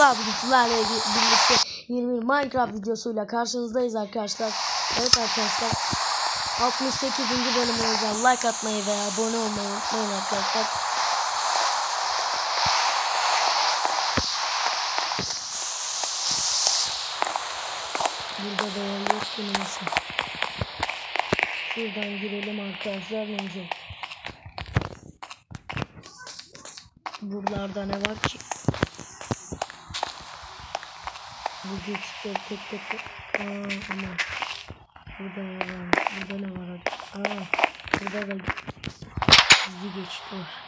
Bugün sizlerle birlikte 20 Minecraft videosuyla karşınızdayız arkadaşlar. Evet arkadaşlar 68. bölüme özel like atmayı veya abone olmayı unutmayın arkadaşlar. Burada da yok neyse. Şuradan girelim arkadaşlar neyse. Buralarda ne var ki? Bu güçte tek tek tek. Aa aman. Burada ne var? Burada ne var? Aa burada da gizli geçit var.